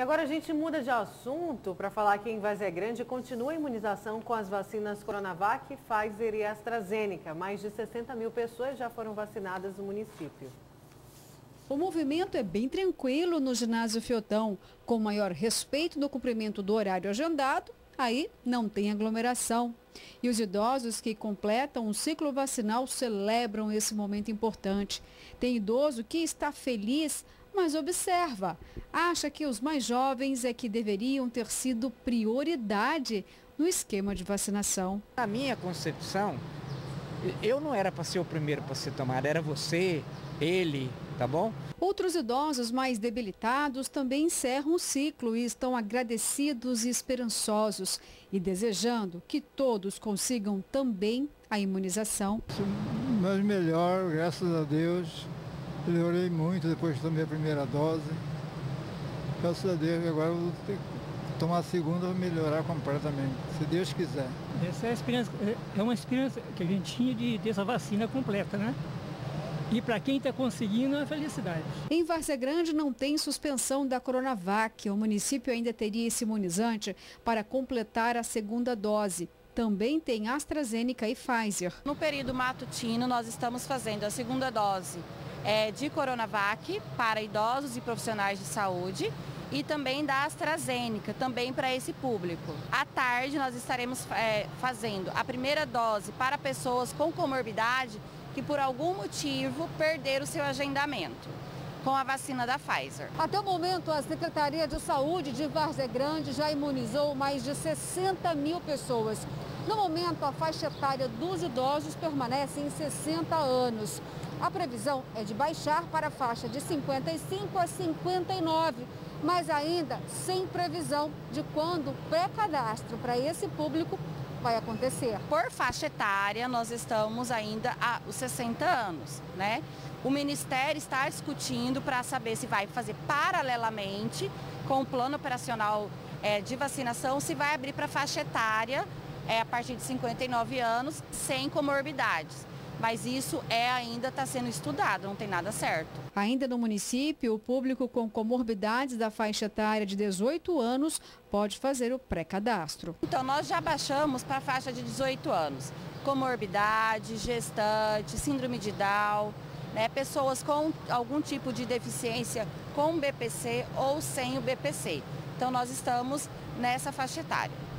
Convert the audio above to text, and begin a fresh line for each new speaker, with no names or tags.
E agora a gente muda de assunto para falar que em Vazé Grande continua a imunização com as vacinas Coronavac, Pfizer e AstraZeneca. Mais de 60 mil pessoas já foram vacinadas no município.
O movimento é bem tranquilo no ginásio Fiotão, com maior respeito no cumprimento do horário agendado, aí não tem aglomeração. E os idosos que completam o ciclo vacinal celebram esse momento importante. Tem idoso que está feliz mas observa, acha que os mais jovens é que deveriam ter sido prioridade no esquema de vacinação.
Na minha concepção, eu não era para ser o primeiro para ser tomado, era você, ele, tá bom?
Outros idosos mais debilitados também encerram o ciclo e estão agradecidos e esperançosos e desejando que todos consigam também a imunização.
Mas melhor, graças a Deus, Melhorei muito depois que tomei a primeira dose. Graças a Deus, agora eu vou ter que tomar a segunda para melhorar completamente, se Deus quiser.
Essa é, experiência, é uma experiência que a gente tinha de ter essa vacina completa, né? E para quem está conseguindo, é felicidade.
Em Várzea Grande não tem suspensão da Coronavac. O município ainda teria esse imunizante para completar a segunda dose. Também tem AstraZeneca e Pfizer.
No período matutino, nós estamos fazendo a segunda dose é, de Coronavac para idosos e profissionais de saúde e também da AstraZeneca, também para esse público. À tarde nós estaremos é, fazendo a primeira dose para pessoas com comorbidade que por algum motivo perderam seu agendamento com a vacina da Pfizer.
Até o momento, a Secretaria de Saúde de Várzea Grande já imunizou mais de 60 mil pessoas. No momento, a faixa etária dos idosos permanece em 60 anos. A previsão é de baixar para a faixa de 55 a 59, mas ainda sem previsão de quando o pré-cadastro para esse público vai acontecer.
Por faixa etária, nós estamos ainda a os 60 anos, né? O Ministério está discutindo para saber se vai fazer paralelamente com o plano operacional é, de vacinação, se vai abrir para faixa etária é, a partir de 59 anos, sem comorbidades mas isso é ainda está sendo estudado, não tem nada certo.
Ainda no município, o público com comorbidades da faixa etária de 18 anos pode fazer o pré-cadastro.
Então nós já baixamos para a faixa de 18 anos. Comorbidade, gestante, síndrome de Down, né, pessoas com algum tipo de deficiência com BPC ou sem o BPC. Então nós estamos nessa faixa etária.